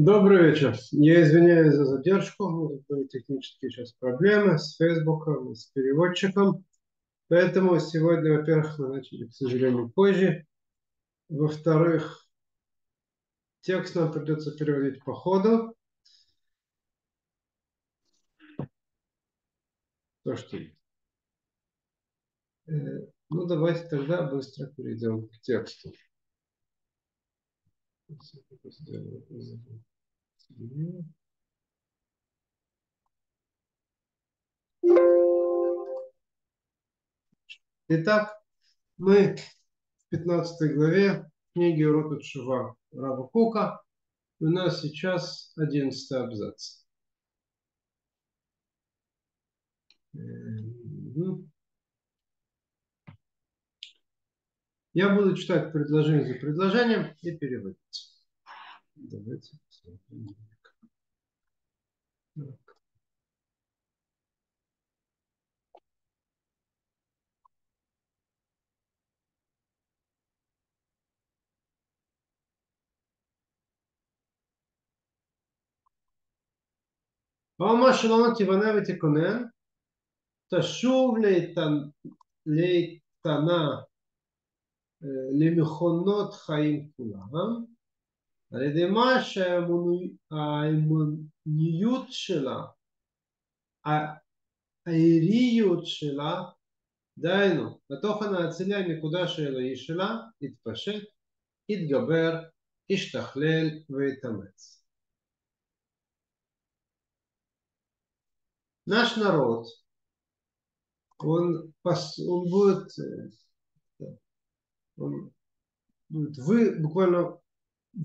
Добрый вечер. Я извиняюсь за задержку. Нас были технические сейчас проблемы с Фейсбуком, с переводчиком. Поэтому сегодня, во-первых, мы начали, к сожалению, позже. Во-вторых, текст нам придется переводить по ходу. То, что... Э, ну, давайте тогда быстро перейдем к тексту. Итак, мы в 15 главе книги Урока Шува Рава Кука. У нас сейчас 11 абзац. Я буду читать предложение за предложением и переводить. Давайте посмотрим. Так. Ома шалом тиванавити конен, ташув лейтана למכונות חיים כולם, על ידי מה שהאמוניות שלה, העיריות שלה, דהיינו, התוכן האצילי המקודש האלוהי שלה, יתפשט, יתגבר, ישתכלל ויתאמץ. Наш народ, он, он будет он будет вы, буквально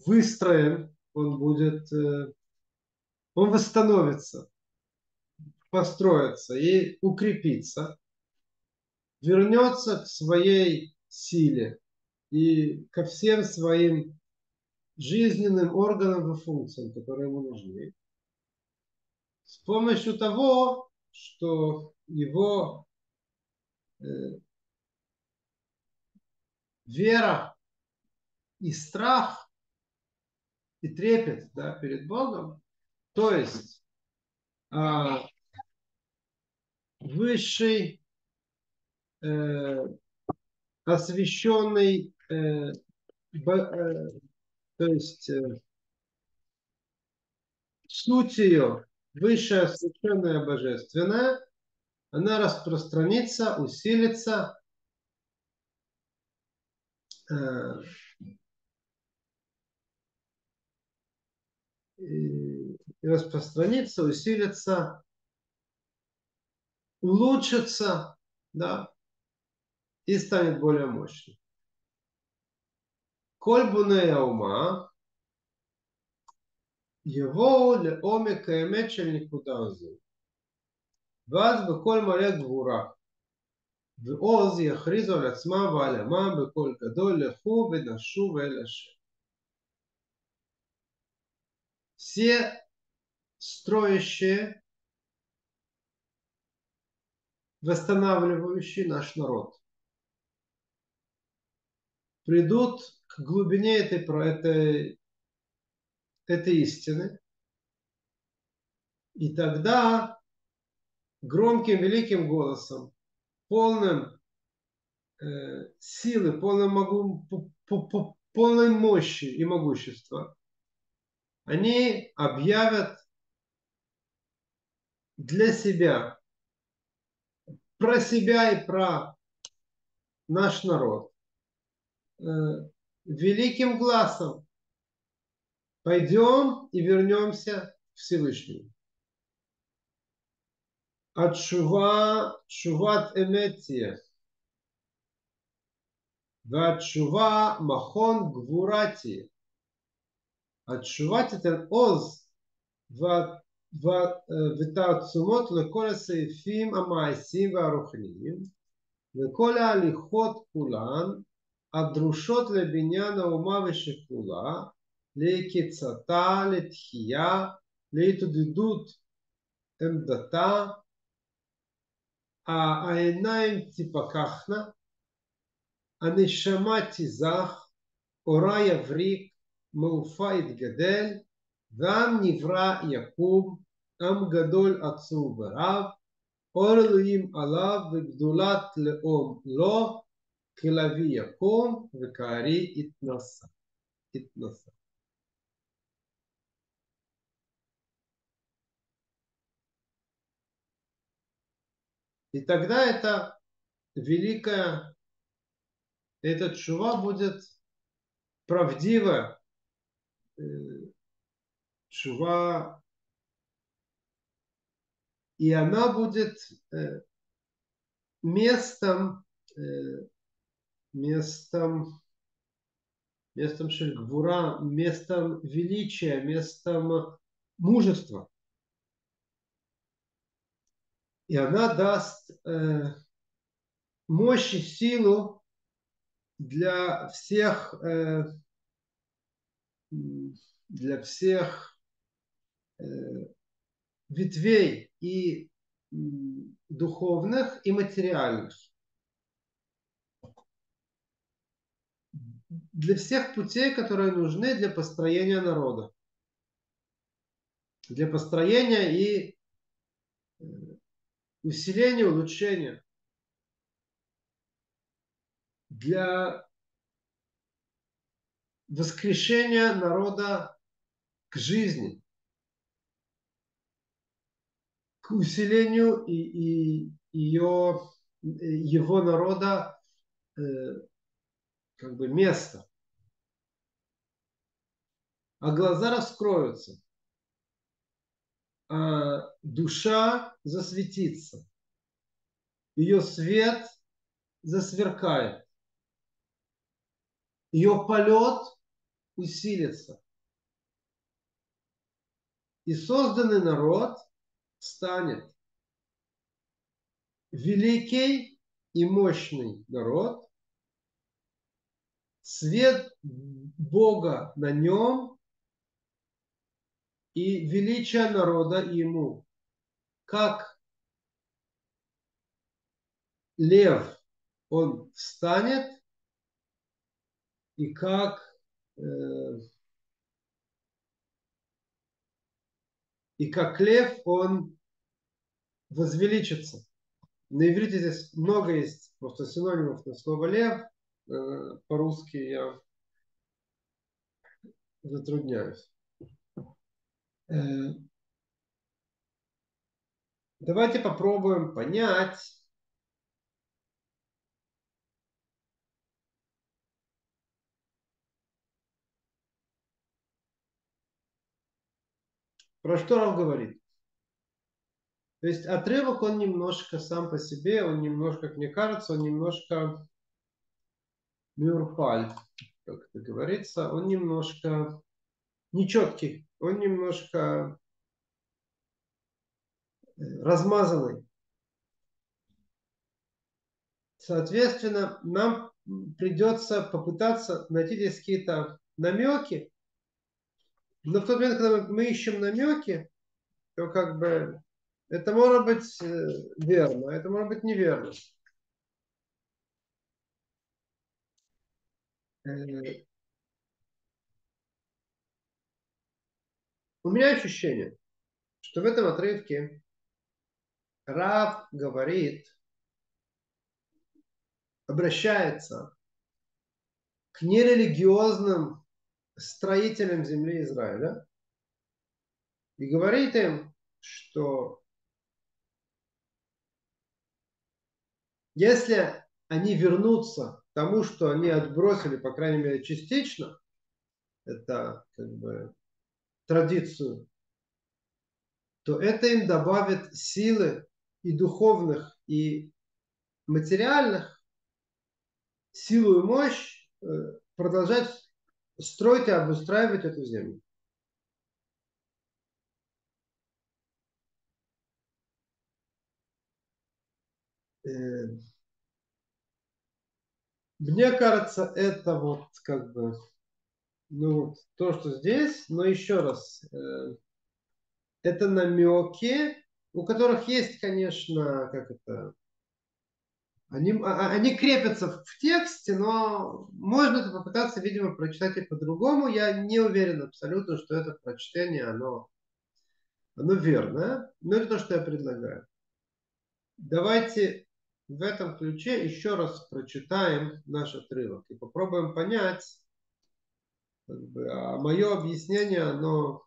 выстроен, он будет, э, он восстановится, построится и укрепится, вернется к своей силе и ко всем своим жизненным органам и функциям, которые ему нужны, с помощью того, что его э, вера и страх и трепет да, перед Богом, то есть а, высший э, освященный, э, бо, э, то есть э, суть ее, высшая освященная божественная, она распространится, усилится Э, Э, и распространится, усилится, улучшится, да, и станет более мощным. Кольбунея ума, его ле омика и мечельник уданзу. Вас бы коль маля гура. ועוז יכריזו על עצמם ועל עמם בקול גדול, לכו ונשוב אל השם. Все строящие, восстанавливающие наш народ придут к глубине этой, этой, этой истины, и тогда громким великим голосом полным э, силы, полным могу, по, по, полной мощи и могущества, они объявят для себя, про себя и про наш народ э, великим глазом пойдем и вернемся к Всевышнему. התשובה, תשובת אמת תהיה. והתשובה מכון גבורה תהיה. התשובה תיתן עוז ותעצומות לכל הסעיפים המעשיים והרוחניים וכל ההליכות כולן הדרושות לבניין האומה ושכלולה, לקיצתה, לתחייה, להתעודדות עמדתה העיניים תפקחנה, הנשמה תזך, אורה יבריק, מעופה יתגדל, ועם נברא יקום, עם גדול עצום ורב, אור אלוהים עליו וגדולת לאום לו, כלביא יקום וכארי יתנשא. И тогда это великая, этот чува будет правдиво, чува, и она будет местом, местом, местом Шельгвура, местом величия, местом мужества. И она даст э, мощь и силу для всех, э, для всех э, ветвей и духовных, и материальных. Для всех путей, которые нужны для построения народа. Для построения и усиления, улучшения. Для воскрешения народа к жизни, к усилению и, и ее, его народа э, как бы места. А глаза раскроются душа засветится. Ее свет засверкает. Ее полет усилится. И созданный народ станет великий и мощный народ. Свет Бога на нем и величие народа ему. Как лев он встанет, и как э, и как лев он возвеличится. На иврите здесь много есть просто синонимов на слово лев. Э, по-русски я затрудняюсь. Э, давайте попробуем понять, про что Рав говорит. То есть отрывок, он немножко сам по себе, он немножко, как мне кажется, он немножко мюрпаль, как это говорится, он немножко нечеткий он немножко э, размазанный. Соответственно, нам придется попытаться найти здесь какие-то намеки. Но в тот момент, когда мы ищем намеки, то как бы это может быть э, верно, это может быть неверно. У меня ощущение, что в этом отрывке Рав говорит, обращается к нерелигиозным строителям земли Израиля и говорит им, что если они вернутся к тому, что они отбросили, по крайней мере, частично, это как бы традицию, то это им добавит силы и духовных, и материальных, силу и мощь э, продолжать строить и обустраивать эту землю. Э, мне кажется, это вот как бы ну, то, что здесь, но еще раз, э, это намеки, у которых есть, конечно, как это, Они, а, а, они крепятся в тексте, но можно это попытаться, видимо, прочитать и по-другому. Я не уверен абсолютно, что это прочтение, оно, оно верное. Но это то, что я предлагаю. Давайте в этом ключе еще раз прочитаем наш отрывок и попробуем понять, как бы, а мое объяснение, оно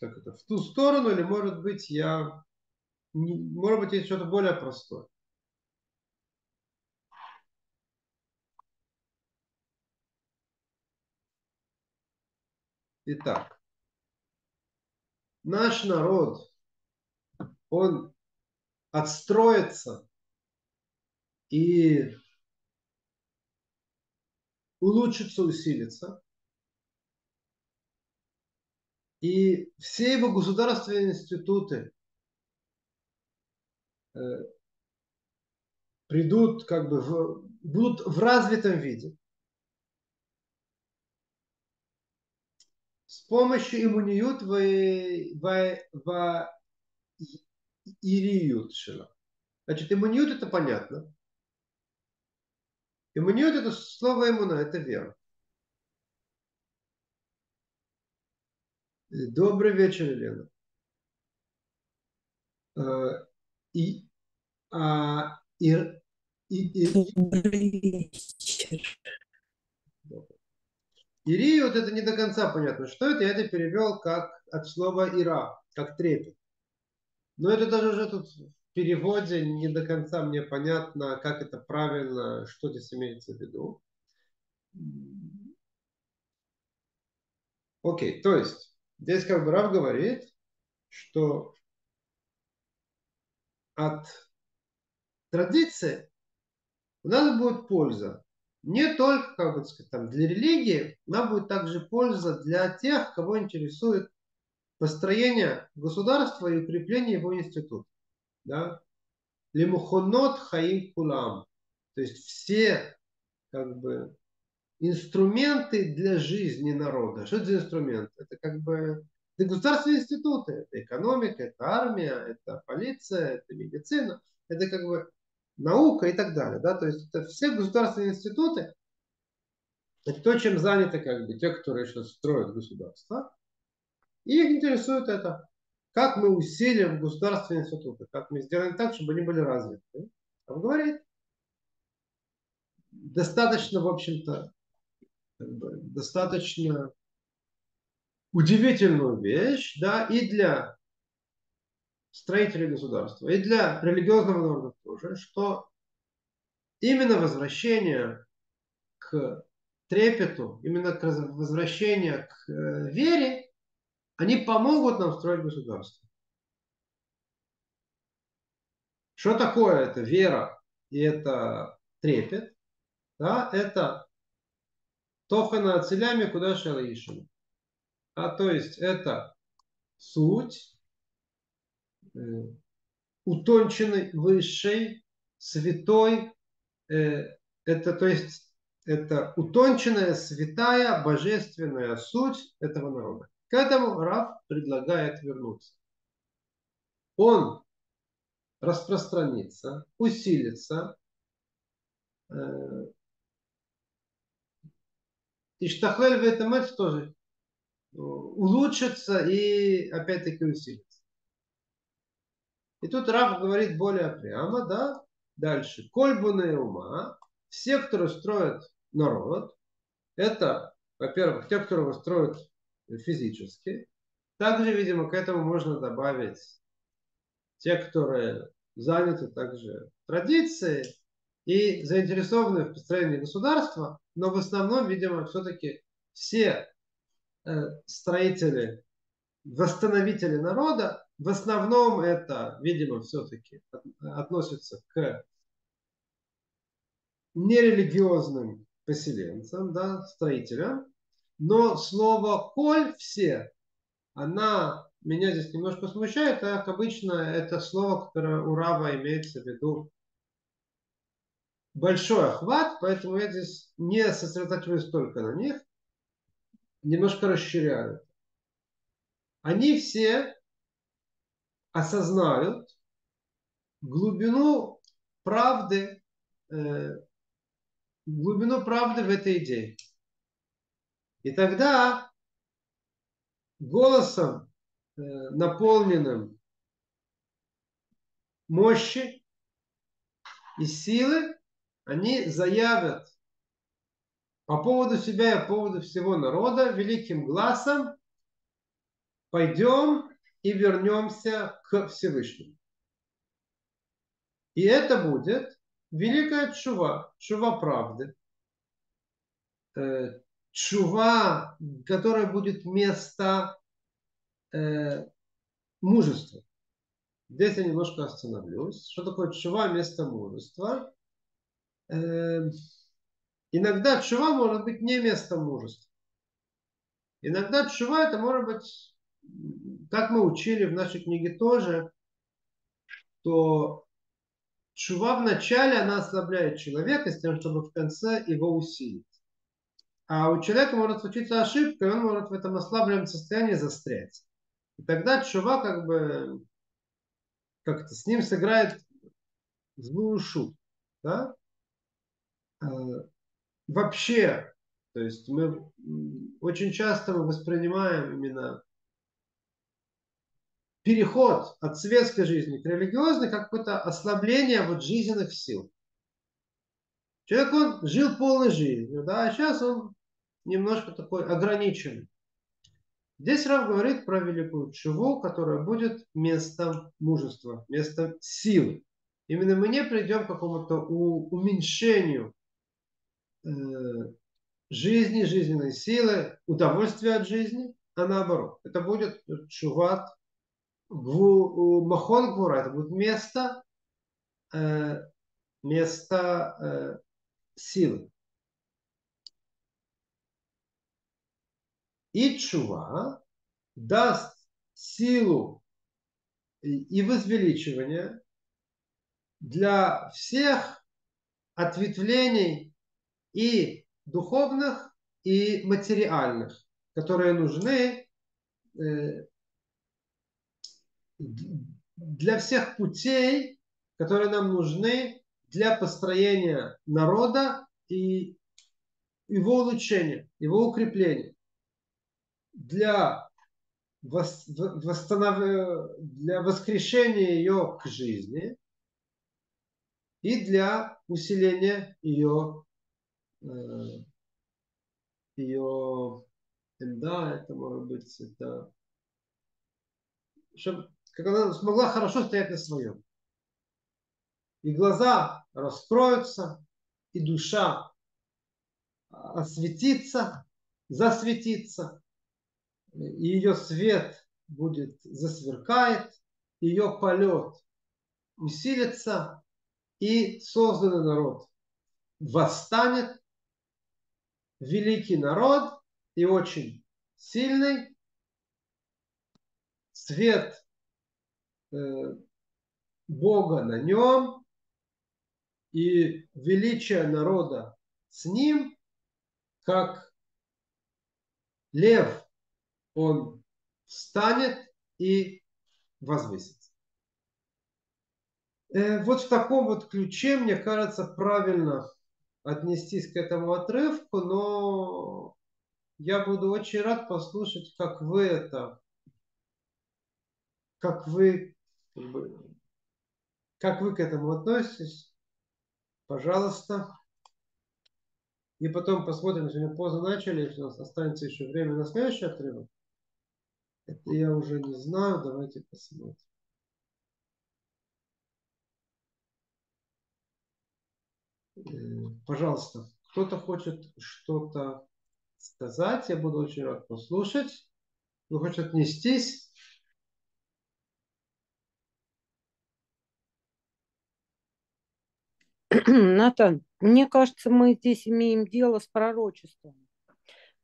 как это, в ту сторону, или может быть я, может быть есть что-то более простое. Итак, наш народ, он отстроится и улучшится, усилится. И все его государственные институты э, придут как бы в, будут в развитом виде. С помощью иммуниют в, в, в ириют шила. Значит, иммуниют это понятно. Иммуниют это слово иммуна, это вера. Добрый вечер, Елена. Э, и, а, и, и, и, Добрый вечер. Ири, вот это не до конца понятно, что это. Я это перевел как от слова ира, как трепет. Но это даже уже тут в переводе не до конца мне понятно, как это правильно, что здесь имеется в виду. Окей, то есть здесь как бы Рав говорит, что от традиции у нас будет польза не только, как бы сказать, там, для религии, но будет также польза для тех, кого интересует построение государства и укрепление его института. Да? Лимухонот хаим кулам. То есть все как бы инструменты для жизни народа. Что это за инструмент? Это как бы это государственные институты. Это экономика, это армия, это полиция, это медицина. Это как бы наука и так далее. Да? То есть это все государственные институты, это то, чем заняты как бы те, которые сейчас строят государство. И их интересует это. Как мы усилим государственные институты, как мы сделаем так, чтобы они были развиты. Он говорит, достаточно, в общем-то, достаточно удивительную вещь, да, и для строителей государства, и для религиозного народа тоже, что именно возвращение к трепету, именно к возвращению к э, вере, они помогут нам строить государство. Что такое это вера и это трепет? Да, это Тохана Ацелями куда Шалаишина. А то есть это суть Э, утонченный, высший, святой. Э, это, то есть, это утонченная, святая, божественная суть этого народа. К этому Раф предлагает вернуться. Он распространится, усилится, э, и штахлель в этом тоже улучшится и опять-таки усилится. И тут Раф говорит более прямо, да, дальше. Кольбуны ума, все, кто строят народ, это, во-первых, те, его строят физически. Также, видимо, к этому можно добавить те, которые заняты также традицией и заинтересованы в построении государства, но в основном, видимо, все-таки все э, строители, восстановители народа, в основном это, видимо, все-таки относится к нерелигиозным поселенцам, да, строителям. Но слово «коль» все, она меня здесь немножко смущает, так как обычно это слово, которое у Рава имеется в виду большой охват, поэтому я здесь не сосредотачиваюсь только на них, немножко расширяю. Они все осознают глубину правды э, глубину правды в этой идее. И тогда голосом, э, наполненным мощи и силы, они заявят по поводу себя и по поводу всего народа великим глазом, пойдем и вернемся к Всевышнему. И это будет великая чува, чува правды. Э, чува, которая будет место э, мужества. Здесь я немножко остановлюсь. Что такое чува, место мужества? Э, иногда чува может быть не место мужества. Иногда чува это может быть, как мы учили в нашей книге тоже, что чува в начале она ослабляет человека с тем, чтобы в конце его усилить. А у человека может случиться ошибка, и он может в этом ослабленном состоянии застрять. И тогда чува как бы как-то с ним сыграет злую шутку. Да? А, вообще, то есть мы очень часто мы воспринимаем именно переход от светской жизни к религиозной как какое-то ослабление вот жизненных сил. Человек, он жил полной жизнью, да, а сейчас он немножко такой ограниченный. Здесь Рав говорит про великую чуву, которая будет местом мужества, местом силы. Именно мы не придем к какому-то уменьшению э, жизни, жизненной силы, удовольствия от жизни, а наоборот. Это будет чуват, махон гвура, это будет место, э, место э, силы. И чува даст силу и возвеличивание для всех ответвлений и духовных, и материальных, которые нужны э, для всех путей, которые нам нужны для построения народа и его улучшения, его укрепления. Для, восстанов... для воскрешения ее к жизни и для усиления ее, ее да, это может быть, это, чтобы как она смогла хорошо стоять на своем. И глаза раскроются, и душа осветится, засветится, и ее свет будет засверкает, ее полет усилится, и созданный народ восстанет, великий народ и очень сильный, свет э, Бога на нем и величие народа с ним, как лев он встанет и возвысится. Э, вот в таком вот ключе, мне кажется, правильно отнестись к этому отрывку, но я буду очень рад послушать, как вы это, как вы, как вы к этому относитесь. Пожалуйста. И потом посмотрим, сегодня поздно начали, если у нас останется еще время на следующий отрывок. Это я уже не знаю. Давайте посмотрим. Пожалуйста, кто-то хочет что-то сказать, я буду очень рад послушать. Вы хочет отнестись? Натан, мне кажется, мы здесь имеем дело с пророчеством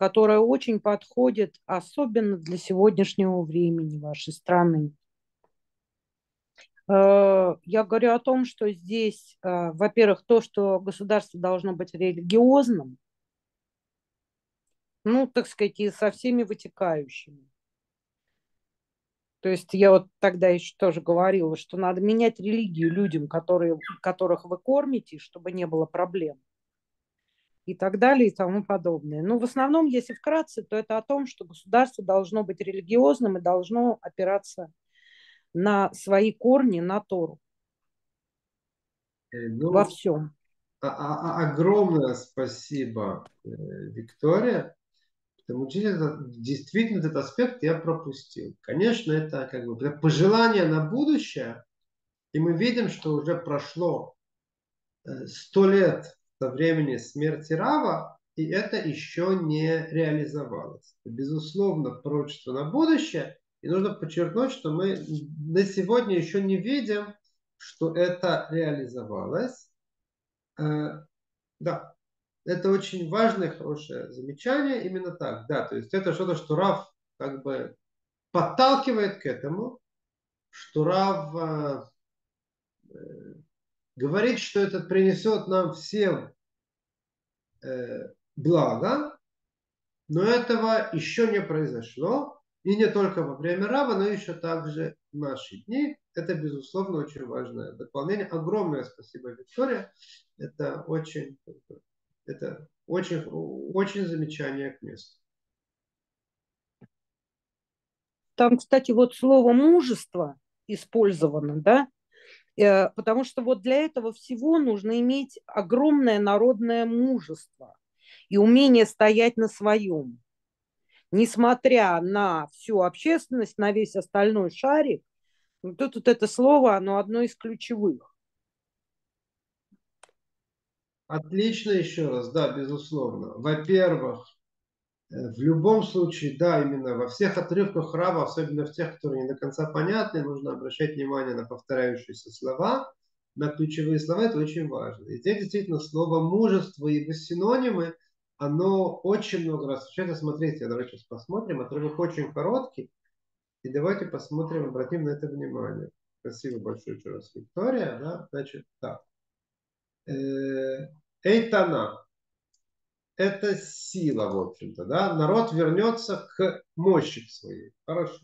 которая очень подходит особенно для сегодняшнего времени вашей страны. Э, я говорю о том, что здесь, э, во-первых, то, что государство должно быть религиозным, ну, так сказать, и со всеми вытекающими. То есть я вот тогда еще тоже говорила, что надо менять религию людям, которые, которых вы кормите, чтобы не было проблем. И так далее, и тому подобное. Ну, в основном, если вкратце, то это о том, что государство должно быть религиозным и должно опираться на свои корни, на Тору. Э, ну, во всем. А, а, а, огромное спасибо, э, Виктория. Потому что это, действительно этот аспект я пропустил. Конечно, это как бы пожелание на будущее, и мы видим, что уже прошло э, сто лет со времени смерти Рава, и это еще не реализовалось. Безусловно, пророчество на будущее, и нужно подчеркнуть, что мы на сегодня еще не видим, что это реализовалось. Э, да, это очень важное, хорошее замечание. Именно так, да. То есть это что-то, что Рав как бы подталкивает к этому, что Рав э, э, говорит, что это принесет нам всем э, благо, но этого еще не произошло. И не только во время Рава, но еще также в наши дни. Это, безусловно, очень важное дополнение. Огромное спасибо, Виктория. Это очень это очень, очень замечание к месту. Там, кстати, вот слово мужество использовано, да, э, потому что вот для этого всего нужно иметь огромное народное мужество и умение стоять на своем. Несмотря на всю общественность, на весь остальной шарик, тут вот это слово, оно одно из ключевых. Отлично еще раз, да, безусловно. Во-первых, э, в любом случае, да, именно во всех отрывках Рава, особенно в тех, которые не до конца понятны, нужно обращать внимание на повторяющиеся слова, на ключевые слова, это очень важно. И здесь действительно слово мужество и его синонимы, оно очень много раз встречается. Смотрите, давайте сейчас посмотрим. Отрывок очень короткий. И давайте посмотрим, обратим на это внимание. Спасибо большое еще раз, Виктория. Да? Значит, так. Э, Эйтана. Это сила, в общем-то, да. Народ вернется к мощи своей. Хорошо.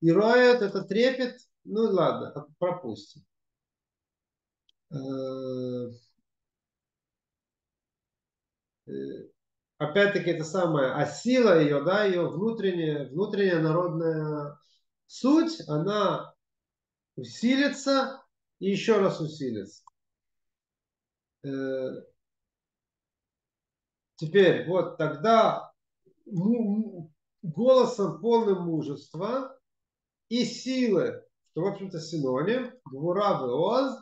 И роет это трепет. Ну ладно, пропустим. Э, опять-таки это самое, а сила ее, да, ее внутренняя, внутренняя народная суть, она усилится и еще раз усилится. Э, теперь, вот тогда голосом полным мужества и силы, что, в общем-то, синоним, гвура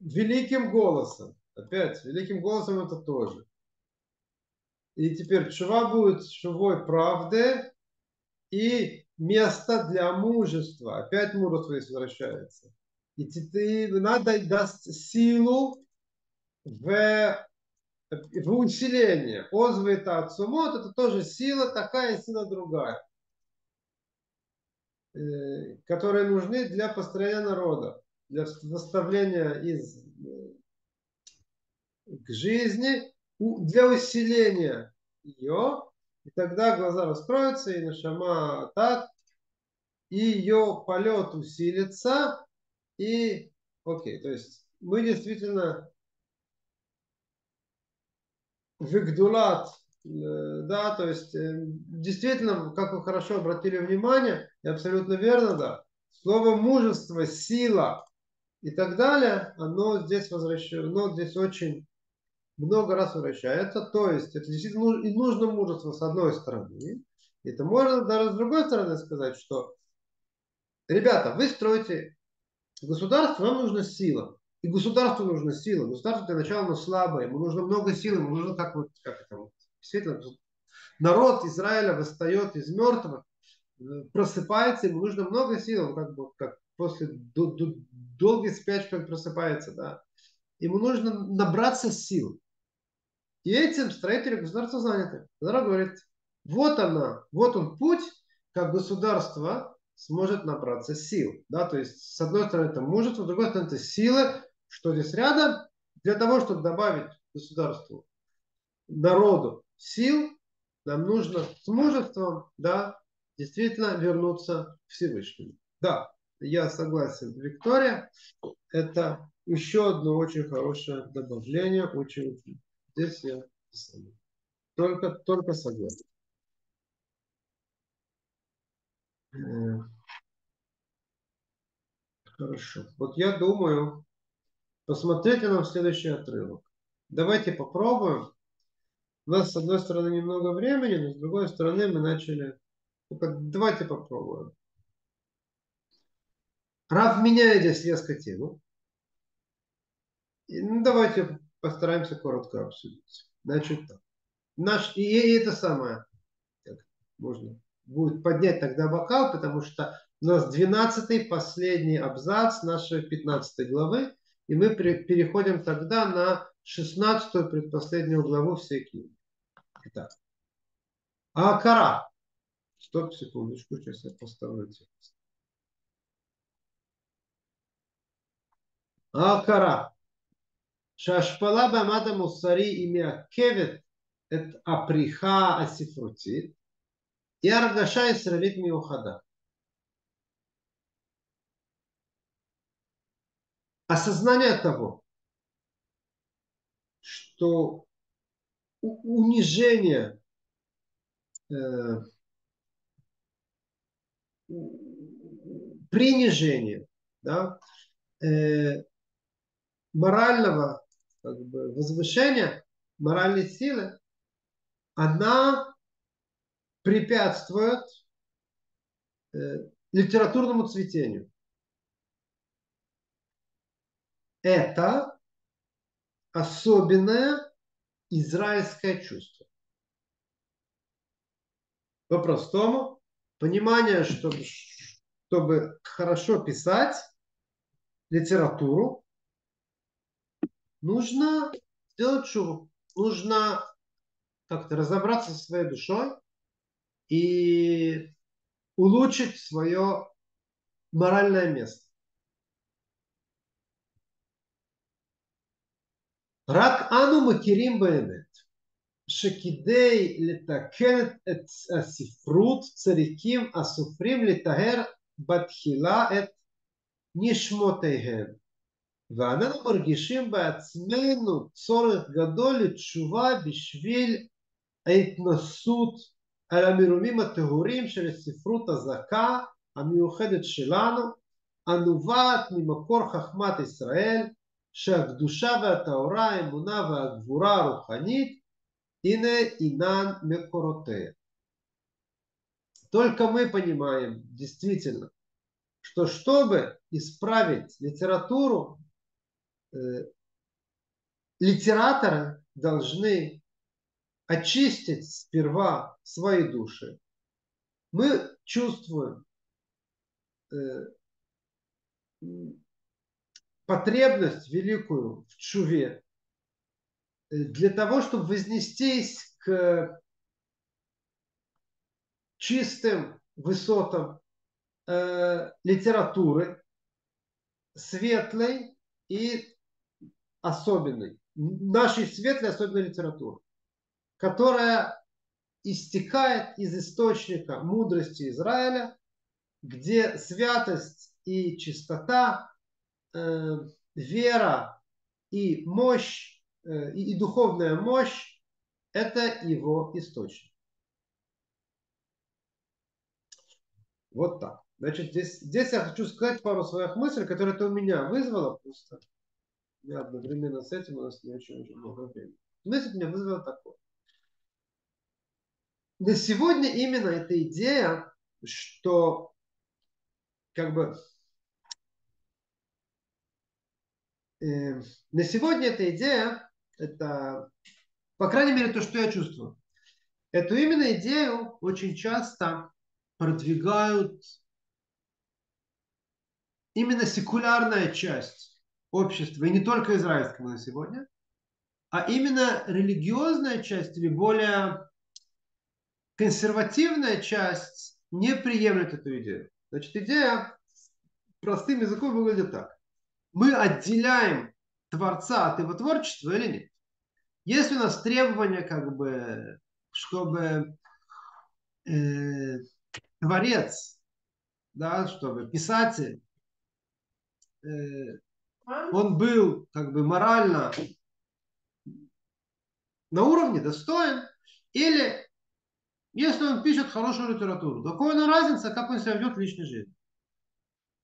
великим голосом. Опять, великим голосом это тоже. И теперь чува будет чувой правды и место для мужества. Опять мужество возвращается. И ты, надо даст силу в, в усиление. Озва это отсумот, это тоже сила такая, сила другая, э, которые нужны для построения народа, для восставления из э, к жизни, для усиления ее, и тогда глаза раскроются, и нашама так, и ее полет усилится, и, окей, то есть мы действительно Вигдулат, э, да, то есть э, действительно, как вы хорошо обратили внимание, и абсолютно верно, да, слово мужество, сила и так далее, оно здесь возвращается, оно здесь очень много раз возвращается, то есть это действительно и нужно мужество с одной стороны, это можно даже с другой стороны сказать, что ребята, вы строите Государству нам нужна сила. И государству нужна сила. Государство для начала слабое. Ему нужно много сил. Ему нужно как вот, как это, вот, действительно, народ Израиля восстает из мертвых, э, просыпается, ему нужно много сил. Он как бы как после долгой спячки он просыпается, да. Ему нужно набраться сил. И этим строители государства заняты. Народ говорит, вот она, вот он путь, как государство сможет набраться сил. Да? То есть, с одной стороны, это мужество, с другой стороны, это сила, что здесь рядом, для того, чтобы добавить государству, народу сил, нам нужно с мужеством, да, действительно вернуться к Всевышнему. Да, я согласен, Виктория. Это еще одно очень хорошее добавление. Очень здесь я только, только согласен. Э, хорошо. Вот я думаю, посмотрите нам следующий отрывок. Давайте попробуем. У нас, с одной стороны, немного времени, но с другой стороны, мы начали... Давайте попробуем. Рав меняет здесь резко тему. И, ну, давайте постараемся коротко обсудить. Значит, так. Наш, и, и это самое, так, можно будет поднять тогда бокал, потому что у нас 12 последний абзац нашей 15 главы, и мы при, переходим тогда на 16 предпоследнюю главу всей книги. Итак, а кора. Стоп, секундочку, сейчас я поставлю текст. А кора. שההשפלה במד המוסרי היא מעכבת את הפריחה הספרותית היא הרגשה ישראלית מיוחדה. Осознание того, что унижение э, принижение да, э, морального как бы, возвышения, моральной силы, она препятствует э, литературному цветению. Это особенное израильское чувство. По-простому, понимание, что чтобы хорошо писать литературу, нужно сделать шуру. Нужно как-то разобраться со своей душой и улучшить свое моральное место. רק אנו מכירים באמת שכדי לתקן את הספרות צריכים הסופרים לטהר בתחילה את נשמותיהם ואנחנו מרגישים בעצמנו צורך גדול לתשובה בשביל ההתנסות על המרומים הטהורים של הספרות הזכה המיוחדת שלנו, הנובעת ממקור חכמת ישראל, שהקדושה והטהורה, האמונה והגבורה הרוחנית, הנה אינן מקורותיה. Только мы понимаем действительно, что чтобы исправить литературу, Э, литераторы должны очистить сперва свои души. Мы чувствуем э, потребность великую в чуве э, для того, чтобы вознестись к чистым высотам э, литературы, светлой и особенной, нашей светлой особенной литературы, которая истекает из источника мудрости Израиля, где святость и чистота, э, вера и мощь, э, и, духовная мощь – это его источник. Вот так. Значит, здесь, здесь я хочу сказать пару своих мыслей, которые это у меня вызвало просто и одновременно с этим у нас не очень-очень много времени. Мысль меня вызвала такое. На сегодня именно эта идея, что как бы э, на сегодня эта идея, это, по крайней мере, то, что я чувствую, эту именно идею очень часто продвигают именно секулярная часть общества, и не только израильского на сегодня, а именно религиозная часть или более консервативная часть не приемлет эту идею. Значит, идея простым языком выглядит так. Мы отделяем Творца от его творчества или нет? Есть у нас требования, как бы, чтобы э, творец, да, чтобы писатель, э, он был как бы морально на уровне достоин, или если он пишет хорошую литературу, какая на разница, как он себя ведет в личной жизни.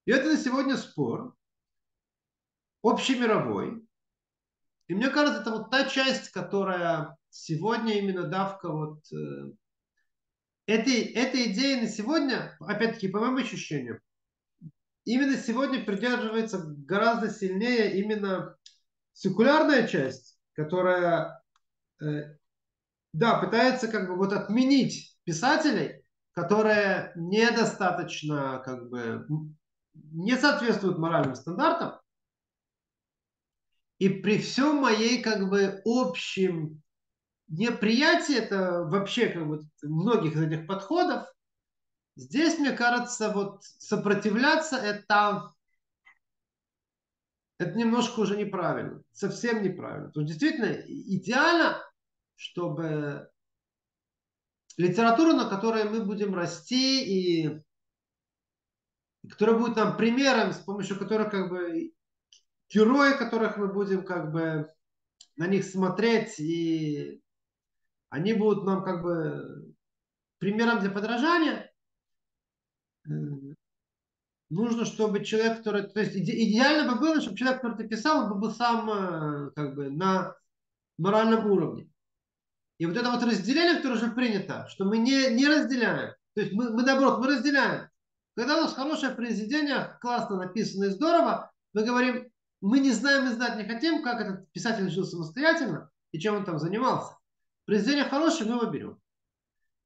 И это на сегодня спор общемировой. И мне кажется, это вот та часть, которая сегодня именно давка вот э, этой, этой идеи на сегодня, опять-таки, по моим ощущениям, именно сегодня придерживается гораздо сильнее именно секулярная часть, которая, э, да, пытается как бы вот отменить писателей, которые недостаточно как бы не соответствуют моральным стандартам. И при всем моей как бы общем неприятие это вообще как бы многих из этих подходов, здесь, мне кажется, вот сопротивляться это, это немножко уже неправильно, совсем неправильно. То есть действительно идеально, чтобы литература, на которой мы будем расти и которая будет нам примером, с помощью которой как бы герои, которых мы будем как бы на них смотреть и они будут нам как бы примером для подражания. Э, нужно, чтобы человек, который... То есть идеально бы было, чтобы человек, который это писал, был сам э, как бы на моральном уровне. И вот это вот разделение, которое уже принято, что мы не, не разделяем. То есть мы, мы наоборот, мы разделяем. Когда у нас хорошее произведение, классно написано и здорово, мы говорим, мы не знаем и знать не хотим, как этот писатель жил самостоятельно и чем он там занимался. Произведение хорошее, мы его берем.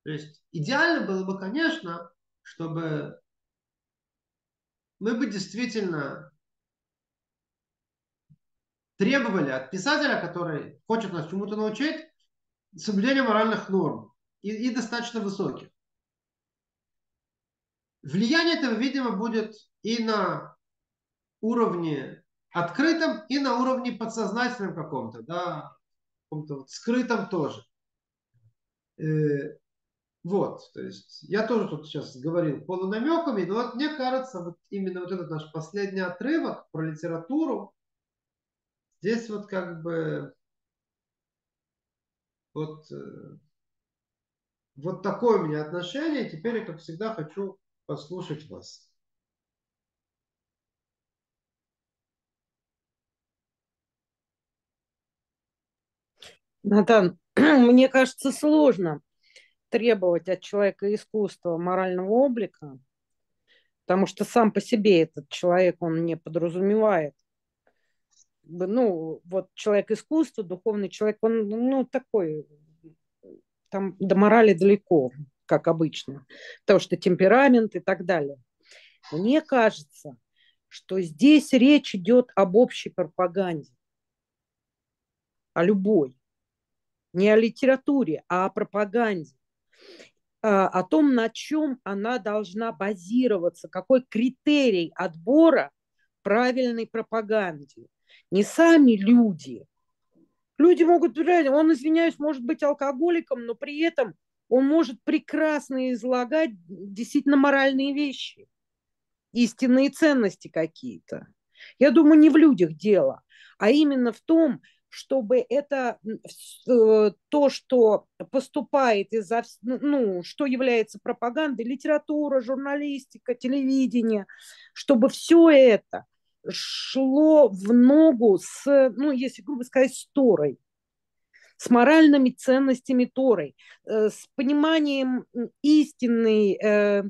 То есть идеально было бы, конечно, чтобы мы бы действительно требовали от писателя, который хочет нас чему-то научить, соблюдения моральных норм и, и достаточно высоких. Влияние этого, видимо, будет и на уровне открытом, и на уровне подсознательном каком-то, да, каком-то вот скрытом тоже. Вот, то есть я тоже тут сейчас говорил полунамеками, но вот мне кажется, вот именно вот этот наш последний отрывок про литературу, здесь вот как бы вот, э, вот такое у меня отношение. Теперь я, как всегда, хочу послушать вас. Натан, мне кажется, сложно требовать от человека искусства морального облика, потому что сам по себе этот человек, он не подразумевает. Ну, вот человек искусства, духовный человек, он, ну, такой, там до морали далеко, как обычно, потому что темперамент и так далее. Мне кажется, что здесь речь идет об общей пропаганде, о любой не о литературе, а о пропаганде, о том, на чем она должна базироваться, какой критерий отбора правильной пропаганде. Не сами люди. Люди могут, он, извиняюсь, может быть алкоголиком, но при этом он может прекрасно излагать действительно моральные вещи, истинные ценности какие-то. Я думаю, не в людях дело, а именно в том, чтобы это э, то, что поступает из-за, ну, что является пропагандой, литература, журналистика, телевидение, чтобы все это шло в ногу с, ну, если грубо сказать, с Торой, с моральными ценностями Торой, э, с пониманием истинной э,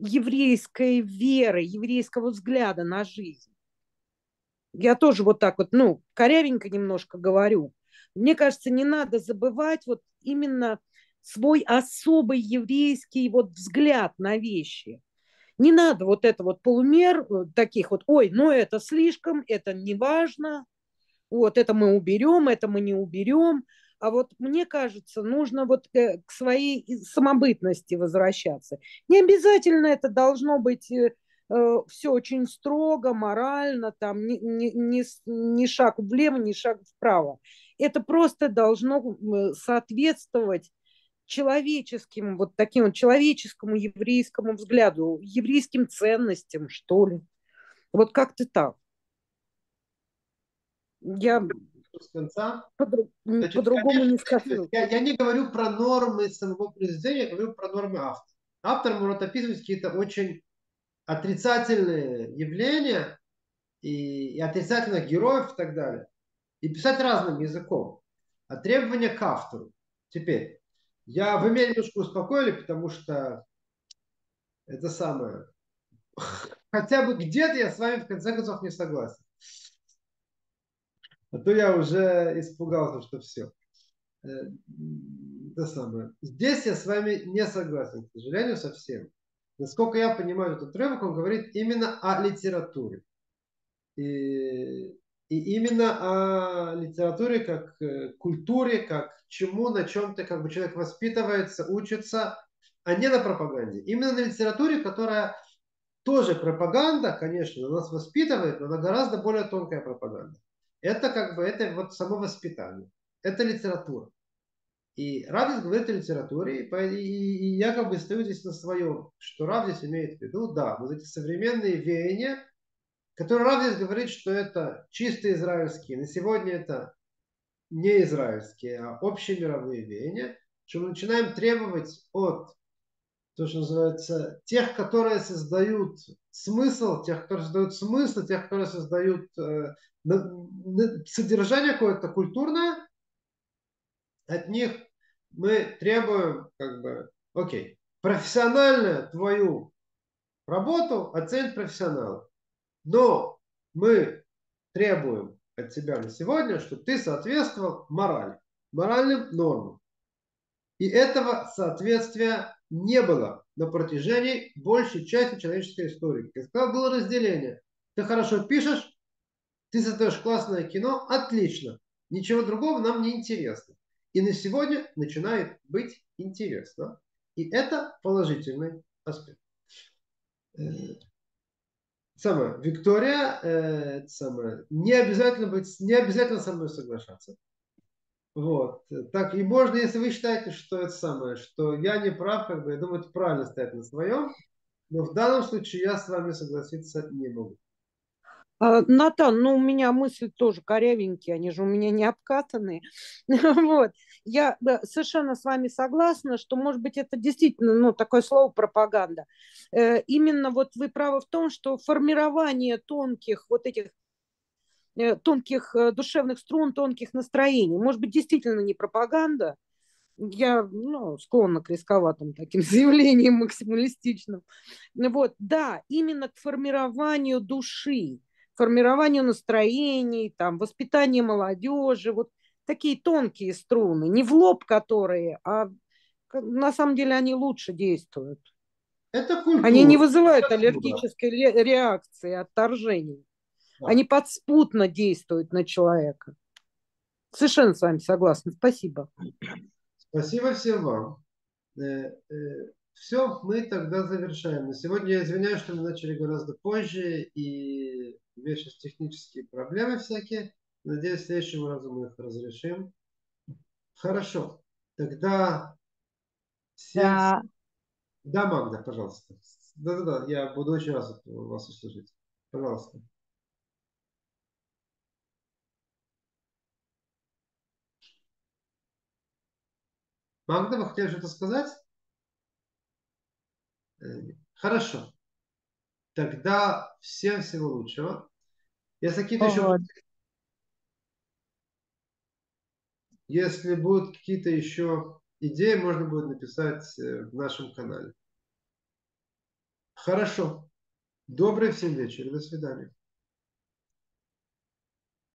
еврейской веры, еврейского взгляда на жизнь я тоже вот так вот, ну, корявенько немножко говорю. Мне кажется, не надо забывать вот именно свой особый еврейский вот взгляд на вещи. Не надо вот это вот полумер э, таких вот, ой, ну это слишком, это не важно, вот это мы уберем, это мы не уберем. А вот мне кажется, нужно вот э, к своей самобытности возвращаться. Не обязательно это должно быть э, все очень строго, морально, там ни, ни, ни, ни шаг влево, ни шаг вправо. Это просто должно соответствовать человеческим, вот таким вот человеческому еврейскому взгляду, еврейским ценностям, что ли. Вот как-то так. Я с конца. Значит, по-другому конечно, не скажу. Я, я не говорю про нормы самого произведения, я говорю про нормы автора. Автор может описывать какие-то очень отрицательные явления и, и отрицательных героев и так далее. И писать разным языком. А требования к автору. Теперь, я, вы меня немножко успокоили, потому что это самое. Хотя бы где-то я с вами в конце концов не согласен. А то я уже испугался, что все. Э, это самое. Здесь я с вами не согласен, к сожалению, совсем. Насколько я понимаю этот отрывок, он говорит именно о литературе. И, и именно о литературе как э, культуре, как чему, на чем-то как бы человек воспитывается, учится, а не на пропаганде. Именно на литературе, которая тоже пропаганда, конечно, нас воспитывает, но она гораздо более тонкая пропаганда. Это как бы это вот само воспитание. Это литература. И Рав говорит о литературе, и, я как бы стою здесь на своем, что Рав здесь имеет в виду, да, вот эти современные веяния, которые Рав здесь говорит, что это чисто израильские, на сегодня это не израильские, а общие мировые веяния, что мы начинаем требовать от то, что называется, тех, которые создают смысл, тех, которые создают смысл, тех, которые создают э, содержание какое-то культурное, от них мы требуем, как бы, окей, профессионально твою работу оценит профессионал. Но мы требуем от тебя на сегодня, чтобы ты соответствовал морали, моральным нормам. И этого соответствия не было на протяжении большей части человеческой истории. Сказал, было разделение. Ты хорошо пишешь, ты создаешь классное кино, отлично. Ничего другого нам не интересно. И на сегодня начинает быть интересно. И это положительный аспект. Э, самое, Виктория, э, самое, не обязательно быть, не обязательно со мной соглашаться. Вот. Так и можно, если вы считаете, что это самое, что я не прав, как бы, я думаю, это правильно стоять на своем, но в данном случае я с вами согласиться не могу. А, Натан, ну у меня мысли тоже корявенькие, они же у меня не обкатанные. вот. Я совершенно с вами согласна, что, может быть, это действительно, ну, такое слово пропаганда. Э, именно вот вы правы в том, что формирование тонких вот этих э, тонких э, душевных струн, тонких настроений, может быть, действительно не пропаганда, я ну, склонна к рисковатым таким заявлениям максималистичным. Вот, да, именно к формированию души, формированию настроений, там, воспитанию молодежи, вот такие тонкие струны, не в лоб которые, а на самом деле они лучше действуют. Это культура. Они не вызывают это аллергической реакции, отторжений. Да. Они подспутно действуют на человека. Совершенно с вами согласна. Спасибо. Спасибо всем вам. Э, э, Все, мы тогда завершаем. На сегодня я извиняюсь, что мы начали гораздо позже и сейчас технические проблемы всякие. Надеюсь, в следующем разу мы их разрешим. Хорошо. Тогда всем... Да. Да, Магда, пожалуйста. Да-да-да, я буду очень рад вас услышать. Пожалуйста. Магда, вы хотели что-то сказать? Э, хорошо. Тогда всем всего лучшего. Если какие-то еще... Если будут какие-то еще идеи, можно будет написать э, в нашем канале. Хорошо. Добрый всем вечер. До свидания.